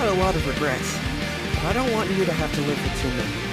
got a lot of regrets, but I don't want you to have to live with too many.